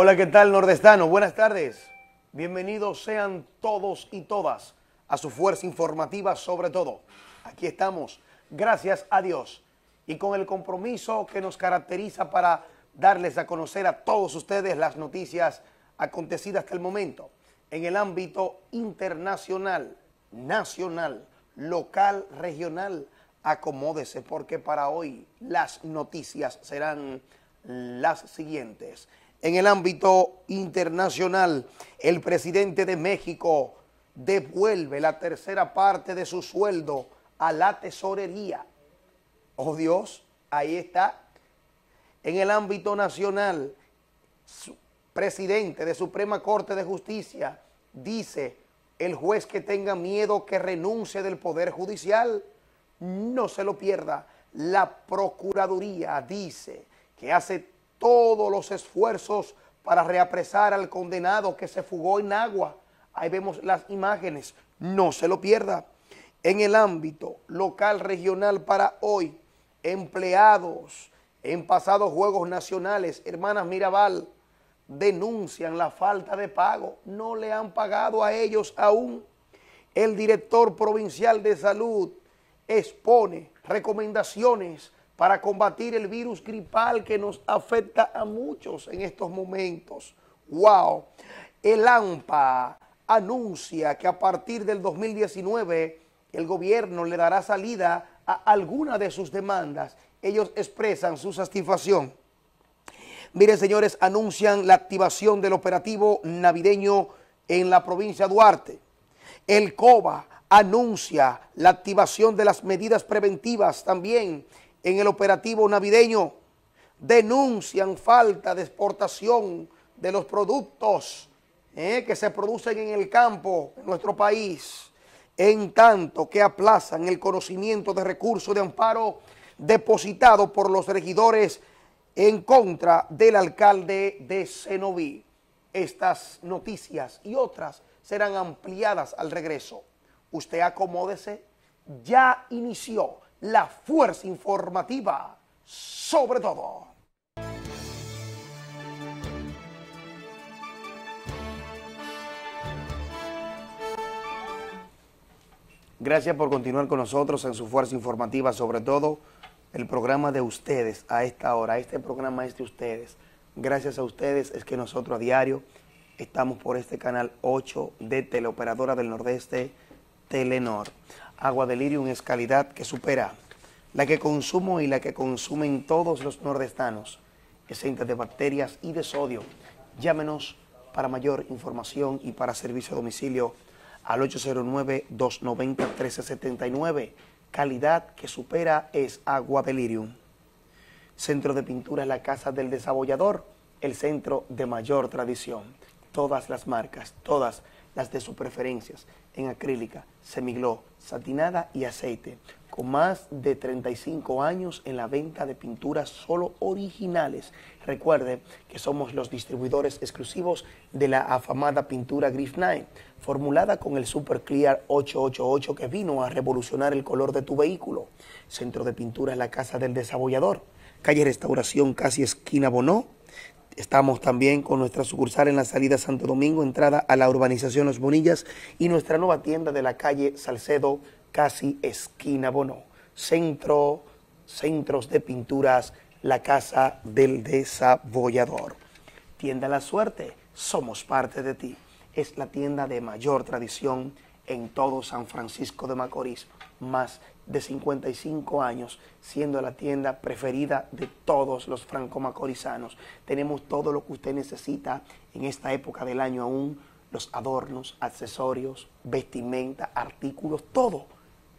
Hola, ¿qué tal, nordestano? Buenas tardes. Bienvenidos sean todos y todas a su fuerza informativa sobre todo. Aquí estamos, gracias a Dios, y con el compromiso que nos caracteriza para darles a conocer a todos ustedes las noticias acontecidas hasta el momento en el ámbito internacional, nacional, local, regional. Acomódese porque para hoy las noticias serán las siguientes. En el ámbito internacional, el presidente de México devuelve la tercera parte de su sueldo a la tesorería. Oh Dios, ahí está. En el ámbito nacional, su presidente de Suprema Corte de Justicia dice, el juez que tenga miedo que renuncie del Poder Judicial, no se lo pierda. La Procuraduría dice que hace todos los esfuerzos para reapresar al condenado que se fugó en agua. Ahí vemos las imágenes, no se lo pierda. En el ámbito local regional para hoy, empleados en pasados Juegos Nacionales, hermanas Mirabal, denuncian la falta de pago, no le han pagado a ellos aún. El director provincial de salud expone recomendaciones para combatir el virus gripal que nos afecta a muchos en estos momentos. ¡Wow! El AMPA anuncia que a partir del 2019 el gobierno le dará salida a alguna de sus demandas. Ellos expresan su satisfacción. Miren, señores, anuncian la activación del operativo navideño en la provincia de Duarte. El COBA anuncia la activación de las medidas preventivas también en el operativo navideño denuncian falta de exportación de los productos eh, que se producen en el campo en nuestro país, en tanto que aplazan el conocimiento de recursos de amparo depositado por los regidores en contra del alcalde de Cenoví. Estas noticias y otras serán ampliadas al regreso. Usted acomódese, ya inició la fuerza informativa sobre todo. Gracias por continuar con nosotros en su fuerza informativa, sobre todo el programa de ustedes a esta hora. Este programa es de ustedes. Gracias a ustedes es que nosotros a diario estamos por este canal 8 de Teleoperadora del Nordeste, Telenor. Agua de Lirium es calidad que supera la que consumo y la que consumen todos los nordestanos. Esente de bacterias y de sodio. Llámenos para mayor información y para servicio a domicilio al 809-290-1379. Calidad que supera es Agua de Lirium. Centro de Pintura La Casa del Desabollador, el centro de mayor tradición. Todas las marcas, todas las de sus preferencias, en acrílica, semiglow, satinada y aceite, con más de 35 años en la venta de pinturas solo originales. Recuerde que somos los distribuidores exclusivos de la afamada pintura Griff 9, formulada con el Super Clear 888 que vino a revolucionar el color de tu vehículo. Centro de Pintura La Casa del Desabollador, calle Restauración, casi esquina Bonó, Estamos también con nuestra sucursal en la salida Santo Domingo, entrada a la urbanización Los Bonillas y nuestra nueva tienda de la calle Salcedo, casi esquina Bono. Centro, centros de pinturas, la casa del desabollador. Tienda La Suerte, somos parte de ti. Es la tienda de mayor tradición en todo San Francisco de Macorís. Más de 55 años, siendo la tienda preferida de todos los franco-macorizanos. Tenemos todo lo que usted necesita en esta época del año aún, los adornos, accesorios, vestimenta, artículos, todo.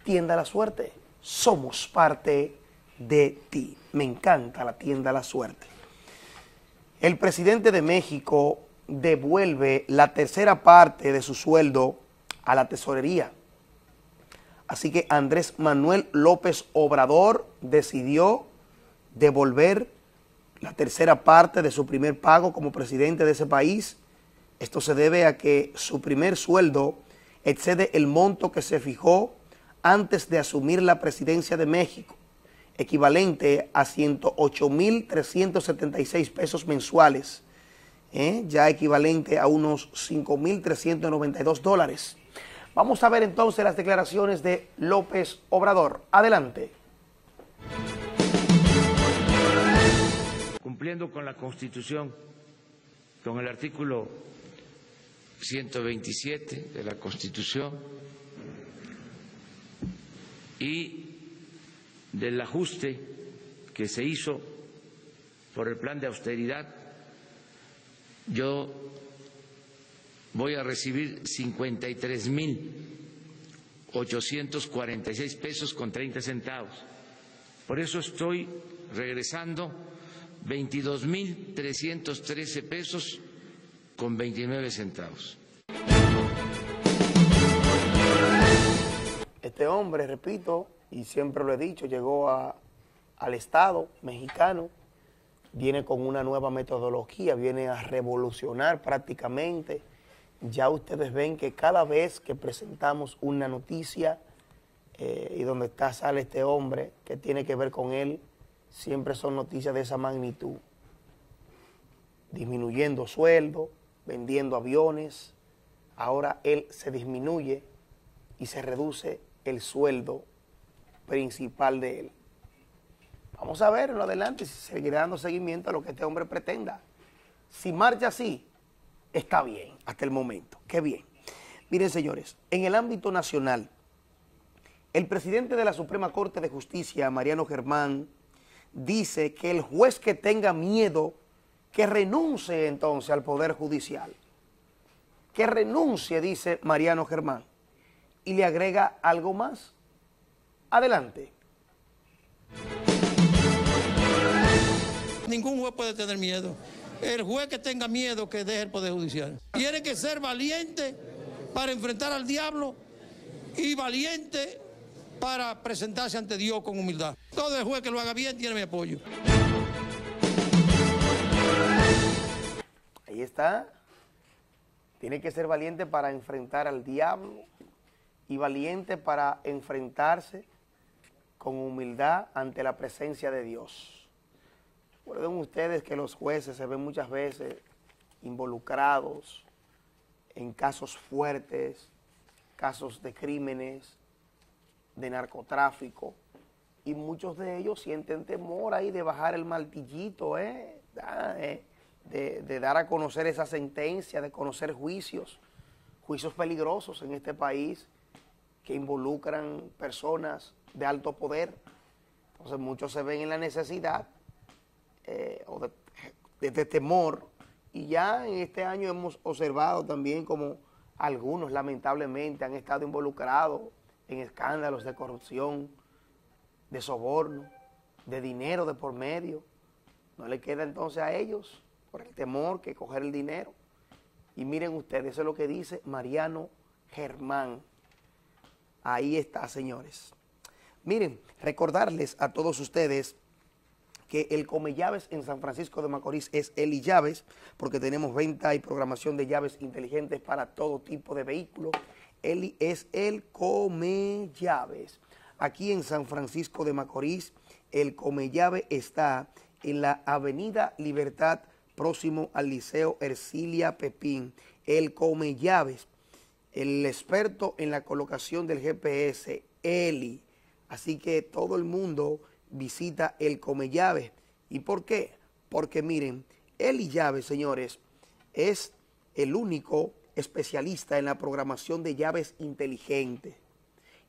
Tienda La Suerte, somos parte de ti. Me encanta la tienda La Suerte. El presidente de México devuelve la tercera parte de su sueldo a la tesorería Así que Andrés Manuel López Obrador decidió devolver la tercera parte de su primer pago como presidente de ese país. Esto se debe a que su primer sueldo excede el monto que se fijó antes de asumir la presidencia de México, equivalente a 108.376 pesos mensuales. ¿eh? ya equivalente a unos 5.392 dólares. Vamos a ver entonces las declaraciones de López Obrador. Adelante. Cumpliendo con la Constitución, con el artículo 127 de la Constitución y del ajuste que se hizo por el plan de austeridad, yo voy a recibir 53 mil 846 pesos con 30 centavos. Por eso estoy regresando 22 mil 313 pesos con 29 centavos. Este hombre, repito, y siempre lo he dicho, llegó al Estado mexicano, viene con una nueva metodología, viene a revolucionar prácticamente. Ya ustedes ven que cada vez que presentamos una noticia eh, y donde está sale este hombre que tiene que ver con él, siempre son noticias de esa magnitud. Disminuyendo sueldo, vendiendo aviones, ahora él se disminuye y se reduce el sueldo principal de él. Vamos a ver en lo adelante si seguirá dando seguimiento a lo que este hombre pretenda. Si marcha así, está bien hasta el momento. Qué bien. Miren, señores, en el ámbito nacional, el presidente de la Suprema Corte de Justicia, Mariano Germán, dice que el juez que tenga miedo, que renuncie entonces al Poder Judicial. Que renuncie, dice Mariano Germán. Y le agrega algo más. Adelante. Ningún juez puede tener miedo. El juez que tenga miedo que deje el Poder Judicial. Tiene que ser valiente para enfrentar al diablo y valiente para presentarse ante Dios con humildad. Todo el juez que lo haga bien tiene mi apoyo. Ahí está. Tiene que ser valiente para enfrentar al diablo y valiente para enfrentarse con humildad ante la presencia de Dios. Recuerden ustedes que los jueces se ven muchas veces involucrados en casos fuertes, casos de crímenes, de narcotráfico, y muchos de ellos sienten temor ahí de bajar el martillito, ¿eh? ¿eh? de, de dar a conocer esa sentencia, de conocer juicios, juicios peligrosos en este país que involucran personas de alto poder. Entonces muchos se ven en la necesidad eh, o de, temor y ya en este año hemos observado también como algunos lamentablemente han estado involucrados en escándalos de corrupción, de soborno, de dinero de por medio. No le queda entonces a ellos, por el temor, que coger el dinero. Y miren ustedes, eso es lo que dice Mariano Germán. Ahí está, señores. Miren, recordarles a todos ustedes que el Come Llaves en San Francisco de Macorís es Eli Llaves, porque tenemos venta y programación de llaves inteligentes para todo tipo de vehículos. Eli es el Come Llaves. Aquí en San Francisco de Macorís, el Come Llave está en la Avenida Libertad, próximo al Liceo Ercilia Pepín. El Come Llaves, el experto en la colocación del GPS, Eli Así que todo el mundo visita el Come Llaves. ¿Y por qué? Porque miren, Eli Llaves, señores, es el único especialista en la programación de llaves inteligentes.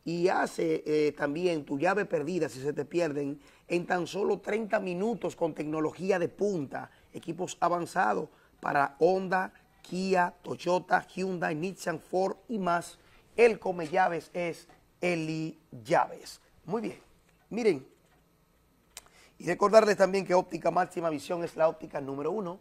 Y hace eh, también tu llave perdida, si se te pierden, en tan solo 30 minutos con tecnología de punta, equipos avanzados para Honda, Kia, Toyota, Hyundai, Nissan, Ford y más. El Come Llaves es Eli Llaves. Muy bien. Miren, y recordarles también que óptica máxima visión es la óptica número uno.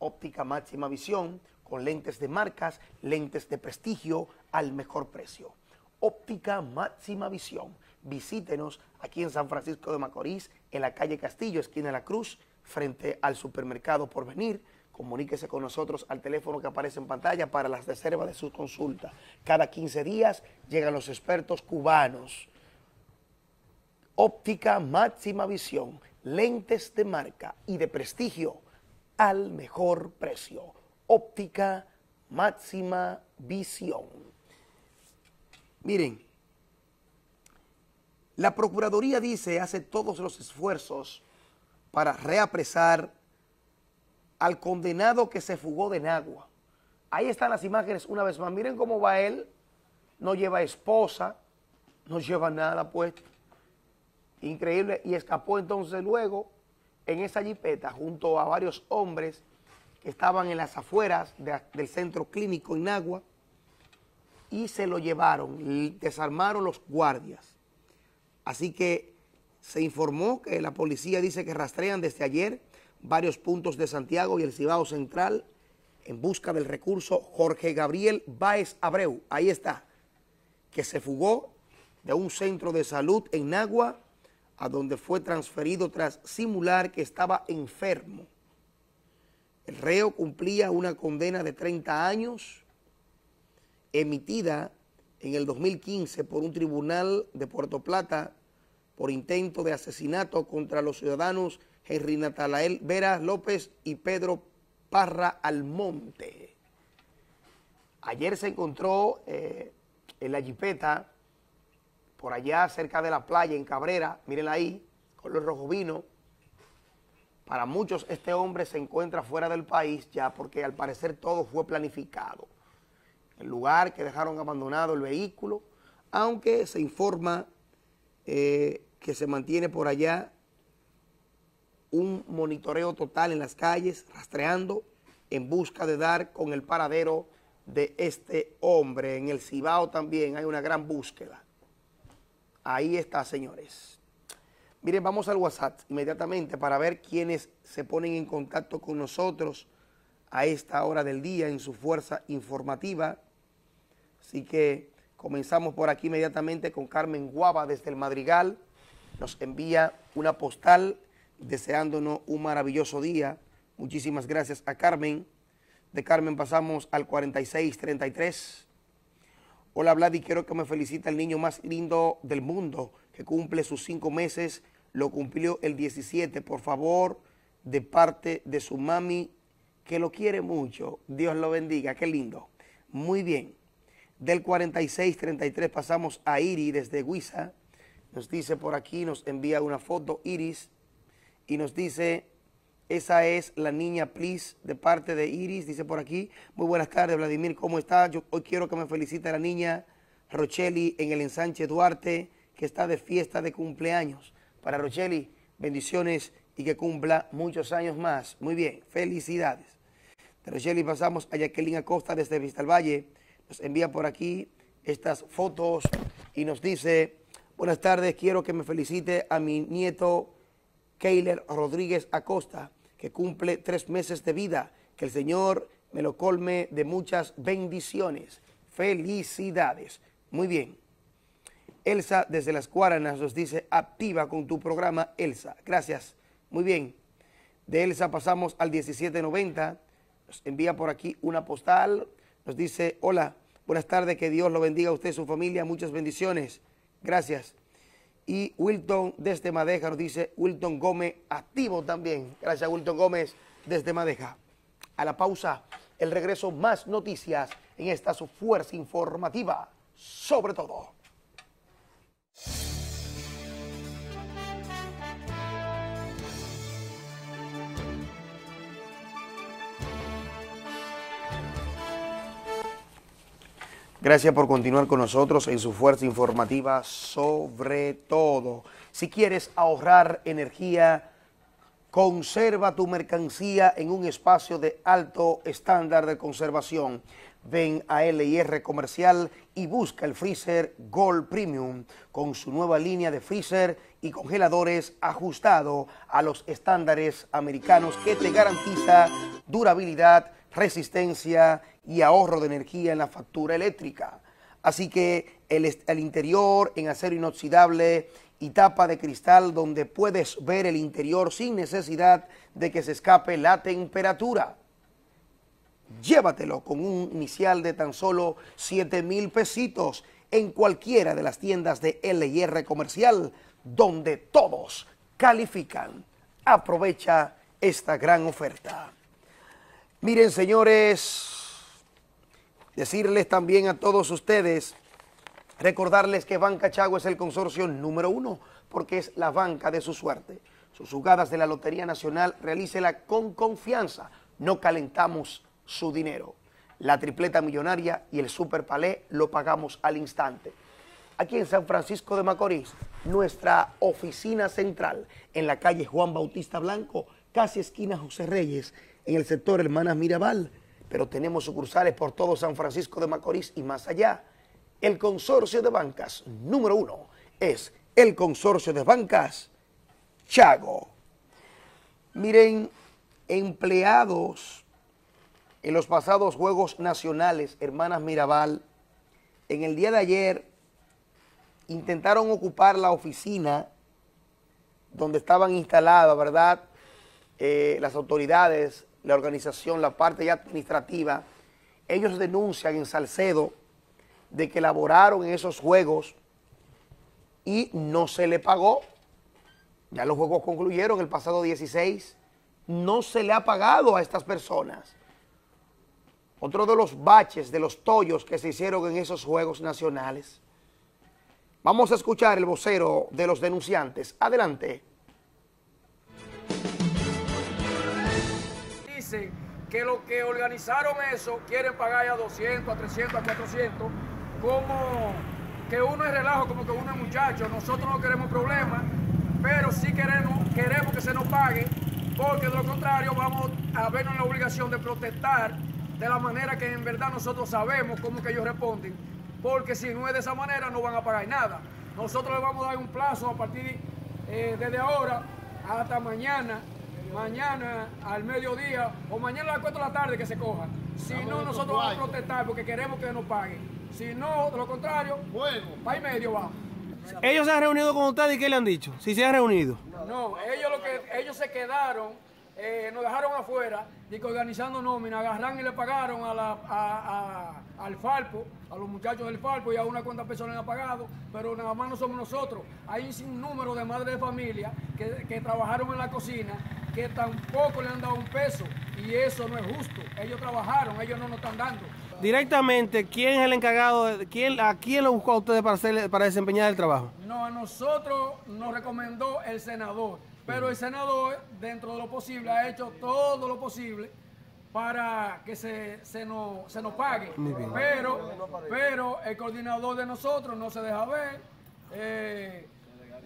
Óptica máxima visión con lentes de marcas, lentes de prestigio al mejor precio. Óptica máxima visión. Visítenos aquí en San Francisco de Macorís, en la calle Castillo, esquina de la Cruz, frente al supermercado por venir. Comuníquese con nosotros al teléfono que aparece en pantalla para las reservas de sus consultas. Cada 15 días llegan los expertos cubanos óptica máxima visión, lentes de marca y de prestigio al mejor precio. Óptica máxima visión. Miren, la Procuraduría dice hace todos los esfuerzos para reapresar al condenado que se fugó de Nagua. Ahí están las imágenes una vez más. Miren cómo va él. No lleva esposa, no lleva nada puesto. Increíble. Y escapó entonces luego en esa jipeta junto a varios hombres que estaban en las afueras del centro clínico en Nagua y se lo llevaron, y desarmaron los guardias. Así que se informó que la policía dice que rastrean desde ayer varios puntos de Santiago y el Cibao Central en busca del recurso Jorge Gabriel Báez Abreu. Ahí está, que se fugó de un centro de salud en Nagua a donde fue transferido tras simular que estaba enfermo. El reo cumplía una condena de 30 años emitida en el 2015 por un tribunal de Puerto Plata por intento de asesinato contra los ciudadanos Henry Natalael Vera López y Pedro Parra Almonte. Ayer se encontró eh, en la jipeta, por allá cerca de la playa, en Cabrera, mírenla ahí, color rojo vino. Para muchos este hombre se encuentra fuera del país ya porque al parecer todo fue planificado. El lugar que dejaron abandonado el vehículo, aunque se informa eh, que se mantiene por allá un monitoreo total en las calles, rastreando en busca de dar con el paradero de este hombre. En el Cibao también hay una gran búsqueda. Ahí está, señores. Miren, vamos al WhatsApp inmediatamente para ver quiénes se ponen en contacto con nosotros a esta hora del día en su fuerza informativa. Así que comenzamos por aquí inmediatamente con Carmen Guava desde el Madrigal. Nos envía una postal deseándonos un maravilloso día. Muchísimas gracias a Carmen. De Carmen pasamos al 4633. Hola Vladi, quiero que me felicite el niño más lindo del mundo que cumple sus cinco meses. Lo cumplió el 17. Por favor, de parte de su mami, que lo quiere mucho. Dios lo bendiga. Qué lindo. Muy bien. Del 4633 pasamos a Iris desde Huiza. Nos dice por aquí, nos envía una foto Iris y nos dice, esa es la niña Please de parte de Iris, dice por aquí. Muy buenas tardes, Vladimir, ¿cómo está? Yo hoy quiero que me felicite la niña Rocheli en el ensanche Duarte, que está de fiesta de cumpleaños. Para Rocheli, bendiciones y que cumpla muchos años más. Muy bien, felicidades. De Rocheli pasamos a Jacqueline Acosta desde Vista Valle. Nos envía por aquí estas fotos y nos dice, buenas tardes, quiero que me felicite a mi nieto Keiler Rodríguez Acosta, que cumple tres meses de vida. Que el Señor me lo colme de muchas bendiciones. Felicidades. Muy bien. Elsa desde las Cuaranas nos dice, activa con tu programa, Elsa. Gracias. Muy bien. De Elsa pasamos al 1790. Nos envía por aquí una postal. Nos dice, hola, buenas tardes, que Dios lo bendiga a usted y su familia. Muchas bendiciones. Gracias. Y Wilton desde Madeja nos dice Wilton Gómez activo también. Gracias Wilton Gómez desde Madeja. A la pausa, el regreso más noticias en esta su fuerza informativa, sobre todo. Gracias por continuar con nosotros en su fuerza informativa sobre todo. Si quieres ahorrar energía, conserva tu mercancía en un espacio de alto estándar de conservación. Ven a LIR Comercial y busca el freezer Gold Premium con su nueva línea de freezer y congeladores ajustado a los estándares americanos que te garantiza durabilidad, resistencia y ahorro de energía en la factura eléctrica. Así que el, interior en acero inoxidable y tapa de cristal donde puedes ver el interior sin necesidad de que se escape la temperatura. Llévatelo con un inicial de tan solo 7 mil pesitos en cualquiera de las tiendas de LIR comercial donde todos califican. Aprovecha esta gran oferta. Miren, señores, decirles también a todos ustedes, recordarles que Banca Chago es el consorcio número uno, porque es la banca de su suerte. Sus jugadas de la Lotería Nacional, realícela con confianza. No calentamos su dinero. La tripleta millonaria y el super palé lo pagamos al instante. Aquí en San Francisco de Macorís, nuestra oficina central en la calle Juan Bautista Blanco, casi esquina José Reyes, en el sector Hermanas Mirabal, pero tenemos sucursales por todo San Francisco de Macorís y más allá. El consorcio de bancas número uno es el consorcio de bancas Chago. Miren, empleados en los pasados Juegos Nacionales, Hermanas Mirabal, en el día de ayer intentaron ocupar la oficina donde estaban instaladas, ¿verdad?, eh, las autoridades, la organización, la parte administrativa. Ellos denuncian en Salcedo de que elaboraron en esos juegos y no se le pagó. Ya los juegos concluyeron el pasado 16. No se le ha pagado a estas personas. Otro de los baches, de los tollos que se hicieron en esos Juegos Nacionales. Vamos a escuchar el vocero de los denunciantes. Adelante. Que los que organizaron eso quieren pagar ya 200, a 300, a 400, como que uno es relajo, como que uno es muchacho. Nosotros no queremos problemas, pero sí queremos, queremos que se nos pague, porque de lo contrario vamos a vernos en la obligación de protestar de la manera que en verdad nosotros sabemos cómo que ellos responden, porque si no es de esa manera no van a pagar nada. Nosotros les vamos a dar un plazo a partir eh, desde ahora hasta mañana, mañana al mediodía o mañana a las 4 de la tarde que se cojan. Si no, nosotros vamos a protestar porque queremos que nos paguen. Si no, de lo contrario, bueno, para y medio vamos. ¿Ellos se han reunido con ustedes y qué le han dicho? Si se han reunido. No, ellos, lo que, ellos se quedaron eh, nos dejaron afuera, y que organizando nómina, agarran y le pagaron a la, al Falpo, a los muchachos del Falpo y a una cuanta personas han pagado, pero nada más no somos nosotros. Hay un sinnúmero de madres de familia que, que trabajaron en la cocina que tampoco le han dado un peso y eso no es justo. Ellos trabajaron, ellos no nos están dando. Directamente, ¿quién es el encargado? quién, ¿A quién lo buscó a ustedes para, hacer, para desempeñar el trabajo? No, a nosotros nos recomendó el senador. Pero el senador, dentro de lo posible, ha hecho todo lo posible para que se, se, nos, se nos pague. Pero, pero el coordinador de nosotros no se deja ver. Eh,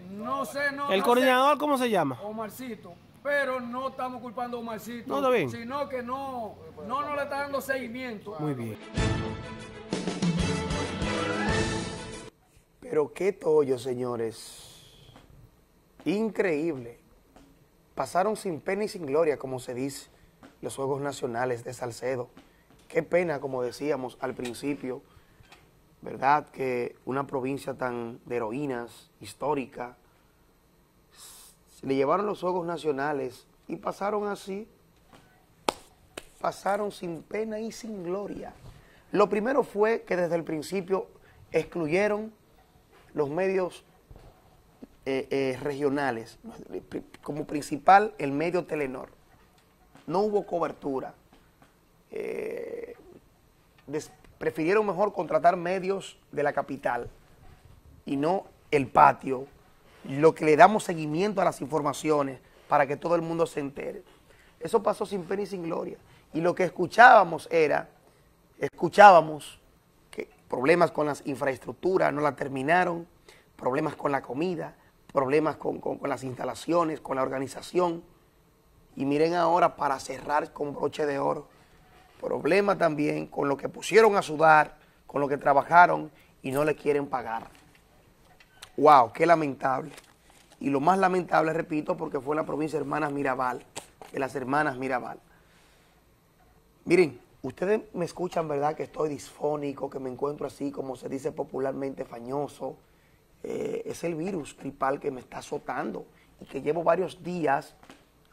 no sé, no. ¿El coordinador cómo se llama? Omarcito. Pero no estamos culpando a Omarcito. No, está bien. Sino que no, no nos le está dando seguimiento. Muy bien. Pero qué tollo, señores. Increíble pasaron sin pena y sin gloria, como se dice, los Juegos Nacionales de Salcedo. Qué pena, como decíamos al principio, ¿verdad? Que una provincia tan de heroínas, histórica, le llevaron los Juegos Nacionales y pasaron así, pasaron sin pena y sin gloria. Lo primero fue que desde el principio excluyeron los medios eh, eh, regionales, como principal el medio Telenor. No hubo cobertura. Eh, prefirieron mejor contratar medios de la capital y no el patio, lo que le damos seguimiento a las informaciones para que todo el mundo se entere. Eso pasó sin pena y sin gloria. Y lo que escuchábamos era, escuchábamos que problemas con las infraestructuras, no la terminaron, problemas con la comida, problemas con, las instalaciones, con la organización. Y miren ahora para cerrar con broche de oro, problema también con lo que pusieron a sudar, con lo que trabajaron y no le quieren pagar. ¡Wow! ¡Qué lamentable! Y lo más lamentable, repito, porque fue la provincia de Hermanas Mirabal, de las Hermanas Mirabal. Miren, ustedes me escuchan, ¿verdad? Que estoy disfónico, que me encuentro así, como se dice popularmente, fañoso, eh, es el virus gripal que me está azotando y que llevo varios días,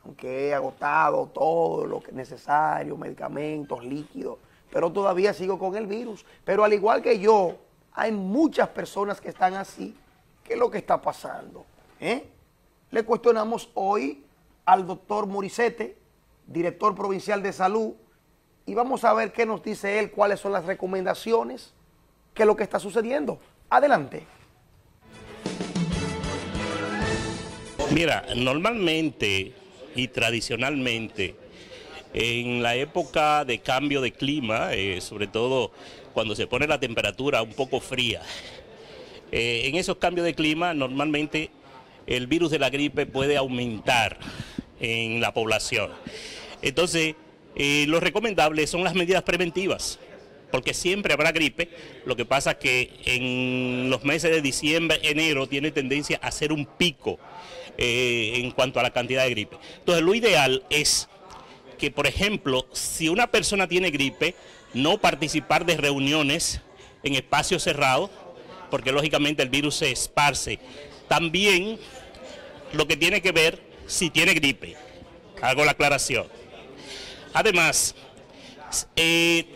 aunque he agotado todo lo que es necesario, medicamentos, líquidos, pero todavía sigo con el virus. Pero al igual que yo, hay muchas personas que están así. ¿Qué es lo que está pasando? ¿Eh? Le cuestionamos hoy al doctor Moricete, director provincial de salud, y vamos a ver qué nos dice él, cuáles son las recomendaciones, qué es lo que está sucediendo. Adelante. Mira, normalmente y tradicionalmente en la época de cambio de clima, eh, sobre todo cuando se pone la temperatura un poco fría, eh, en esos cambios de clima normalmente el virus de la gripe puede aumentar en la población. Entonces, eh, lo recomendable son las medidas preventivas, porque siempre habrá gripe. Lo que pasa es que en los meses de diciembre, enero, tiene tendencia a ser un pico eh, en cuanto a la cantidad de gripe. Entonces, lo ideal es que, por ejemplo, si una persona tiene gripe, no participar de reuniones en espacios cerrados, porque lógicamente el virus se esparce. También lo que tiene que ver si tiene gripe. Hago la aclaración. Además, eh,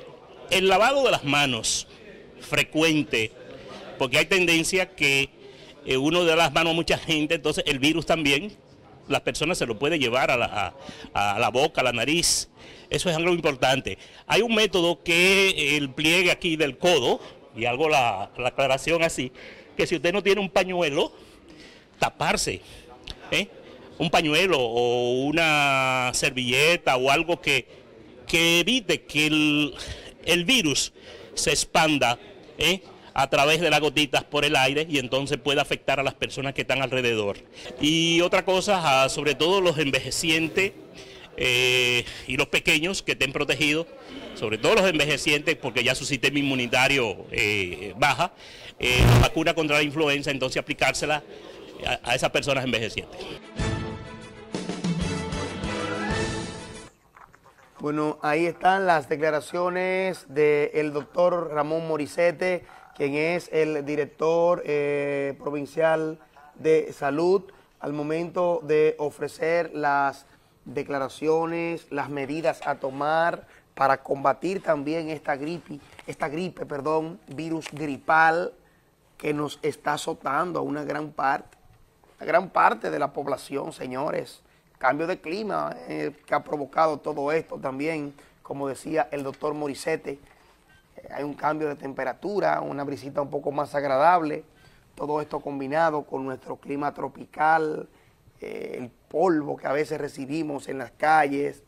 el lavado de las manos frecuente, porque hay tendencia que eh, uno de las manos a mucha gente, entonces el virus también, las personas se lo puede llevar a la, a la boca, a la nariz. Eso es algo importante. Hay un método que el pliegue aquí del codo, y hago la, aclaración así, que si usted no tiene un pañuelo, taparse, ¿eh? un pañuelo o una servilleta o algo que, que evite que el, virus se expanda ¿eh? a través de las gotitas por el aire y entonces puede afectar a las personas que están alrededor. Y otra cosa, sobre todo los envejecientes, eh, y los pequeños que estén protegidos, sobre todo los envejecientes, porque ya su sistema inmunitario eh, baja, eh, vacuna contra la influenza, entonces aplicársela a, esas personas envejecientes. Bueno, ahí están las declaraciones del doctor Ramón Morisete, quien es el director provincial de salud, al momento de ofrecer las declaraciones, las medidas a tomar para combatir también esta gripe, esta gripe, perdón, virus gripal que nos está azotando a una gran parte, a gran parte de la población, señores. Cambio de clima eh, que ha provocado todo esto también, como decía el doctor Morisete, eh, hay un cambio de temperatura, una brisita un poco más agradable, todo esto combinado con nuestro clima tropical, eh, el polvo que a veces recibimos en las calles,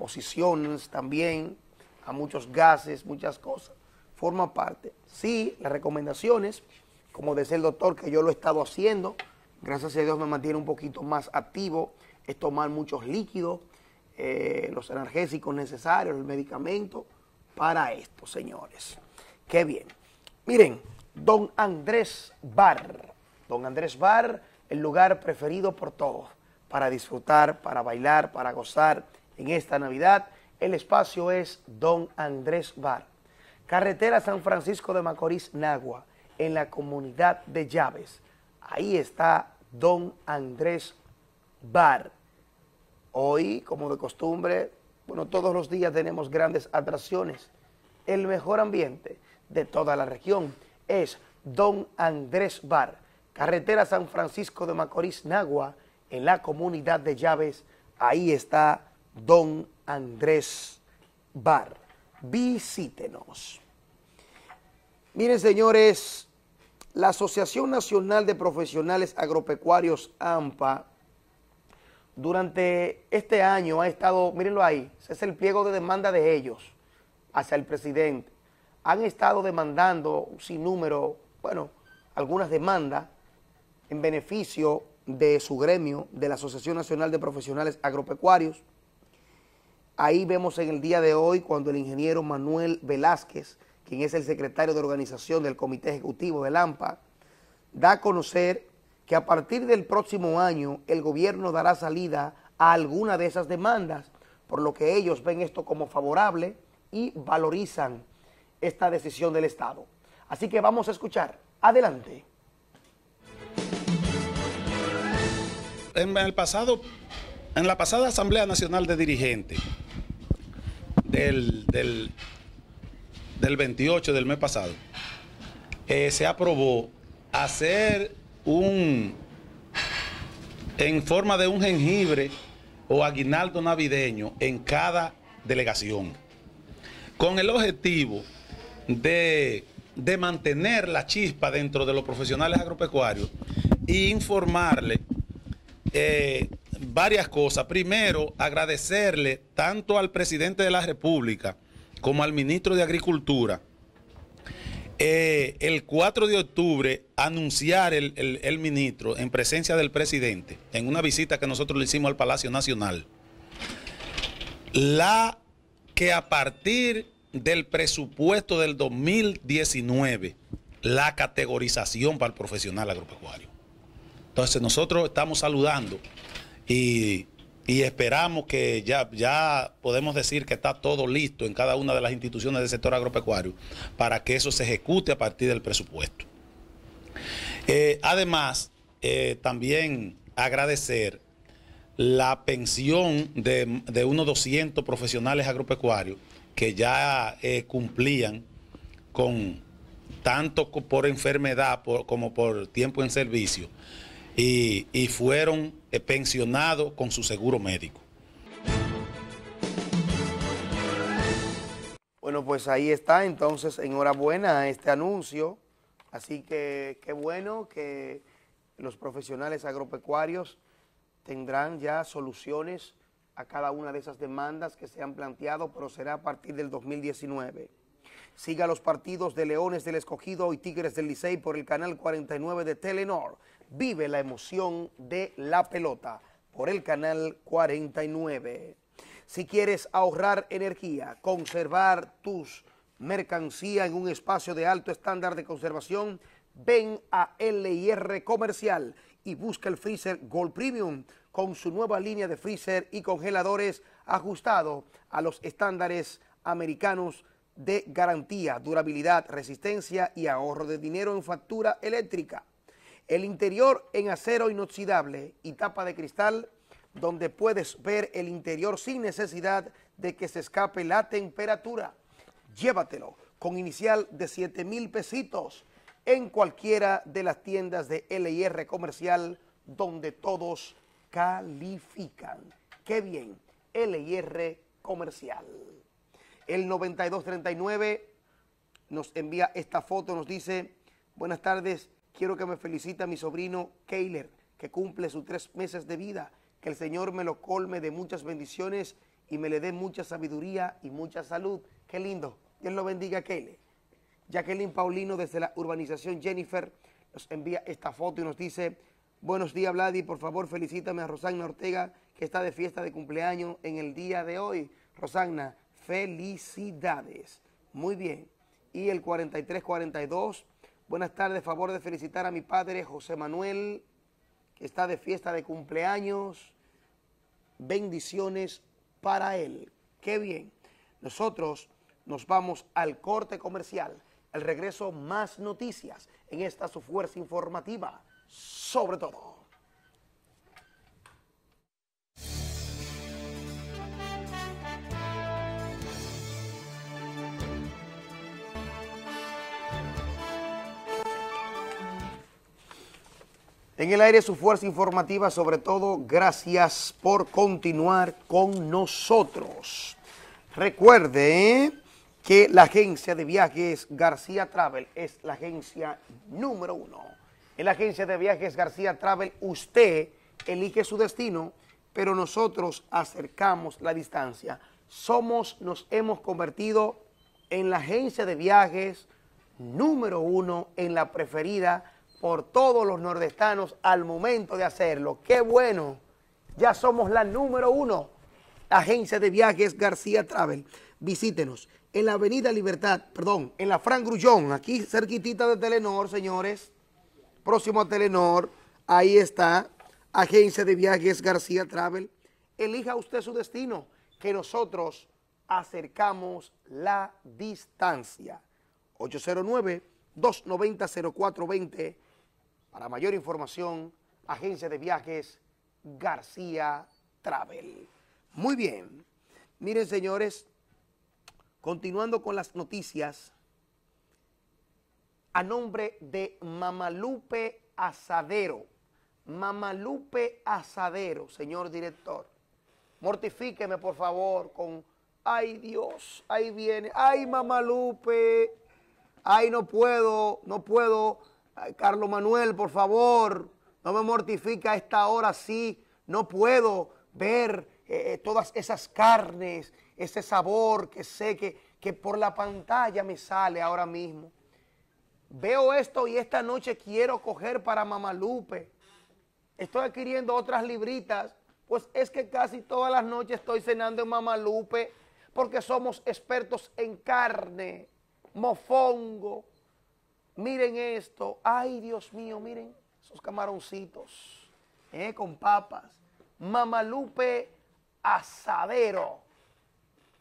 exposiciones también a muchos gases, muchas cosas, forma parte. Sí, las recomendaciones, como decía el doctor, que yo lo he estado haciendo, gracias a Dios me mantiene un poquito más activo, es tomar muchos líquidos, eh, los energésicos necesarios, el medicamento, para esto, señores. Qué bien. Miren, don Andrés Bar, don Andrés Bar el lugar preferido por todos para disfrutar, para bailar, para gozar en esta Navidad. El espacio es Don Andrés Bar. Carretera San Francisco de Macorís, Nagua, en la comunidad de Llaves. Ahí está Don Andrés Bar. Hoy, como de costumbre, bueno, todos los días tenemos grandes atracciones. El mejor ambiente de toda la región es Don Andrés Bar carretera San Francisco de Macorís, Nagua, en la comunidad de Llaves, ahí está Don Andrés Bar. Visítenos. Miren, señores, la Asociación Nacional de Profesionales Agropecuarios, AMPA, durante este año ha estado, mírenlo ahí, ese es el pliego de demanda de ellos hacia el presidente. Han estado demandando sin número, bueno, algunas demandas en beneficio de su gremio, de la Asociación Nacional de Profesionales Agropecuarios. Ahí vemos en el día de hoy cuando el ingeniero Manuel Velázquez, quien es el secretario de organización del Comité Ejecutivo del AMPA, da a conocer que a partir del próximo año el gobierno dará salida a alguna de esas demandas, por lo que ellos ven esto como favorable y valorizan esta decisión del Estado. Así que vamos a escuchar. Adelante. en el pasado, en la pasada Asamblea Nacional de Dirigentes del, del, 28 del mes pasado, eh, se aprobó hacer un, en forma de un jengibre o aguinaldo navideño en cada delegación. con el objetivo de, de mantener la chispa dentro de los profesionales agropecuarios e informarle eh, varias cosas. Primero, agradecerle tanto al presidente de la República como al ministro de Agricultura. eh, el 4 de octubre anunciar el, el- el ministro en presencia del presidente en una visita que nosotros le hicimos al Palacio Nacional la que a partir del presupuesto del 2019 la categorización para el profesional agropecuario entonces nosotros estamos saludando y, esperamos que ya, ya podemos decir que está todo listo en cada una de las instituciones del sector agropecuario para que eso se ejecute a partir del presupuesto. Eh, además, eh, también agradecer la pensión de, unos 200 profesionales agropecuarios que ya eh, cumplían con tanto por enfermedad como por tiempo en servicio y, y fueron eh, pensionados con su seguro médico. Bueno, pues ahí está, entonces enhorabuena a este anuncio. Así que qué bueno que los profesionales agropecuarios tendrán ya soluciones a cada una de esas demandas que se han planteado, pero será a partir del 2019. Siga los partidos de Leones del Escogido y Tigres del Licey por el canal 49 de Telenor. Vive la emoción de la pelota por el canal 49. Si quieres ahorrar energía, conservar tus mercancía en un espacio de alto estándar de conservación, ven a LIR Comercial y busca el freezer Gold Premium con su nueva línea de freezer y congeladores ajustado a los estándares americanos de garantía, durabilidad, resistencia y ahorro de dinero en factura eléctrica. El interior en acero inoxidable y tapa de cristal, donde puedes ver el interior sin necesidad de que se escape la temperatura. Llévatelo con inicial de 7 mil pesitos en cualquiera de las tiendas de LIR comercial donde todos califican. Qué bien, LIR comercial. El 9239 nos envía esta foto, nos dice, buenas tardes, quiero que me felicite a mi sobrino Keiler, que cumple sus tres meses de vida, que el Señor me lo colme de muchas bendiciones y me le dé mucha sabiduría y mucha salud. Qué lindo, Dios lo bendiga, Keiler. Jacqueline Paulino desde la urbanización Jennifer nos envía esta foto y nos dice, buenos días Vladi, por favor felicítame a Rosagna Ortega que está de fiesta de cumpleaños en el día de hoy. Rosagna, felicidades. Muy bien. Y el 4342, buenas tardes, favor de felicitar a mi padre José Manuel que está de fiesta de cumpleaños. Bendiciones para él. Qué bien. Nosotros nos vamos al corte comercial. El regreso, más noticias en esta su fuerza informativa, sobre todo. En el aire su fuerza informativa, sobre todo, gracias por continuar con nosotros. Recuerde que la agencia de viajes García Travel es la agencia número uno. En la agencia de viajes García Travel usted elige su destino, pero nosotros acercamos la distancia. Somos, nos hemos convertido en la agencia de viajes número uno, en la preferida por todos los nordestanos al momento de hacerlo. ¡Qué bueno! Ya somos la número uno. Agencia de Viajes García Travel. Visítenos en la Avenida Libertad, perdón, en la Fran Grullón, aquí cerquitita de Telenor, señores. Próximo a Telenor, ahí está. Agencia de Viajes García Travel. Elija usted su destino, que nosotros acercamos la distancia. 809-290-0420. Para mayor información, Agencia de Viajes García Travel. Muy bien. Miren, señores, continuando con las noticias, a nombre de Mamalupe Asadero. Mamalupe Asadero, señor director. Mortifíqueme, por favor, con Ay Dios, ahí viene. Ay Mamalupe. Ay no puedo, no puedo. Carlos Manuel, por favor, no me mortifica esta hora sí. No puedo ver eh, todas esas carnes, ese sabor que sé que, que por la pantalla me sale ahora mismo. Veo esto y esta noche quiero coger para Mamalupe. Estoy adquiriendo otras libritas, pues es que casi todas las noches estoy cenando en Mamalupe porque somos expertos en carne, mofongo. Miren esto, ay Dios mío, miren esos camaroncitos, eh, con papas. Mamalupe Asadero,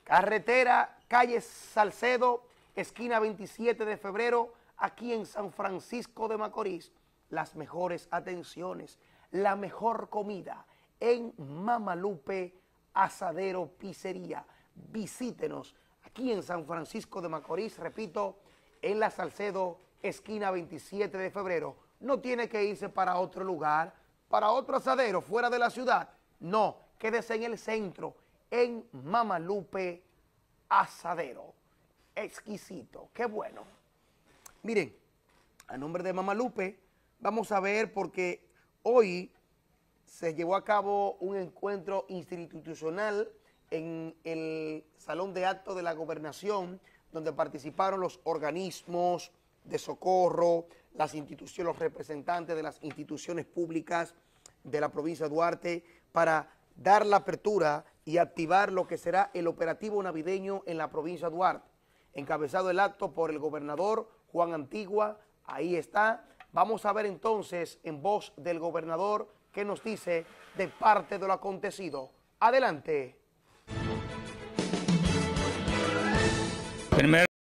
carretera, calle Salcedo, esquina 27 de febrero, aquí en San Francisco de Macorís. Las mejores atenciones, la mejor comida en Mamalupe Asadero Pizzería. Visítenos aquí en San Francisco de Macorís, repito, en la Salcedo, esquina 27 de febrero. No tiene que irse para otro lugar, para otro asadero fuera de la ciudad. No, quédese en el centro, en Mamalupe Asadero. Exquisito, qué bueno. Miren, a nombre de Mamalupe, vamos a ver porque hoy se llevó a cabo un encuentro institucional en el Salón de Actos de la Gobernación, donde participaron los organismos de socorro, las instituciones, los representantes de las instituciones públicas de la provincia de Duarte, para dar la apertura y activar lo que será el operativo navideño en la provincia de Duarte. Encabezado el acto por el gobernador Juan Antigua, ahí está. Vamos a ver entonces en voz del gobernador qué nos dice de parte de lo acontecido. Adelante. Primero